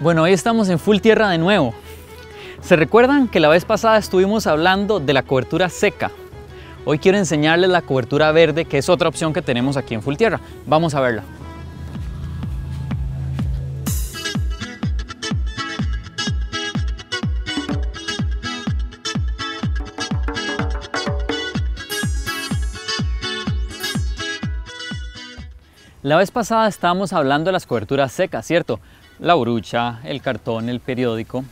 Bueno, hoy estamos en Full Tierra de nuevo. ¿Se recuerdan que la vez pasada estuvimos hablando de la cobertura seca? Hoy quiero enseñarles la cobertura verde, que es otra opción que tenemos aquí en Full Tierra. Vamos a verla. La vez pasada estábamos hablando de las coberturas secas, ¿cierto? La brucha, el cartón, el periódico.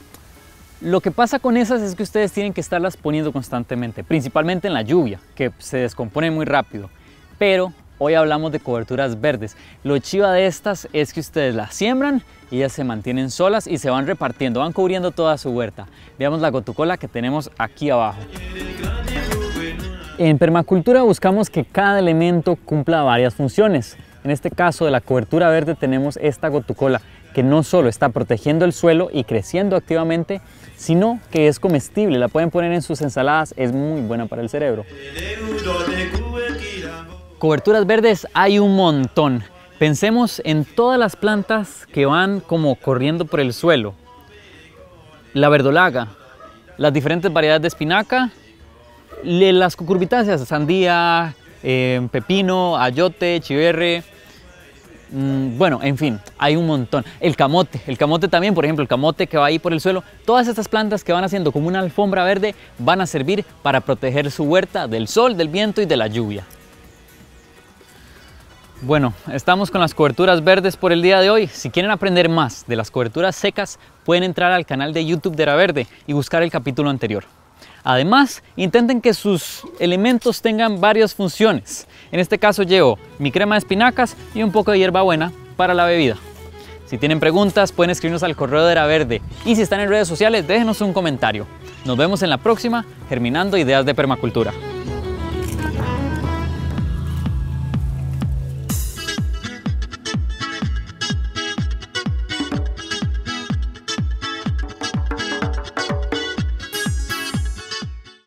Lo que pasa con esas es que ustedes tienen que estarlas poniendo constantemente, principalmente en la lluvia, que se descompone muy rápido. Pero hoy hablamos de coberturas verdes. Lo chiva de estas es que ustedes las siembran y ellas se mantienen solas y se van repartiendo, van cubriendo toda su huerta. Veamos la gotucola que tenemos aquí abajo. En permacultura buscamos que cada elemento cumpla varias funciones. En este caso de la cobertura verde tenemos esta gotucola que no solo está protegiendo el suelo y creciendo activamente, sino que es comestible, la pueden poner en sus ensaladas, es muy buena para el cerebro. Coberturas verdes hay un montón. Pensemos en todas las plantas que van como corriendo por el suelo. La verdolaga, las diferentes variedades de espinaca, las cucurbitáceas, sandía, eh, pepino, ayote, chiverre, Mm, bueno, en fin, hay un montón. El camote, el camote también, por ejemplo, el camote que va ahí por el suelo. Todas estas plantas que van haciendo como una alfombra verde van a servir para proteger su huerta del sol, del viento y de la lluvia. Bueno, estamos con las coberturas verdes por el día de hoy. Si quieren aprender más de las coberturas secas, pueden entrar al canal de YouTube de Era Verde y buscar el capítulo anterior. Además, intenten que sus elementos tengan varias funciones. En este caso llevo mi crema de espinacas y un poco de hierbabuena para la bebida. Si tienen preguntas pueden escribirnos al correo de Era Verde y si están en redes sociales déjenos un comentario. Nos vemos en la próxima, germinando ideas de permacultura.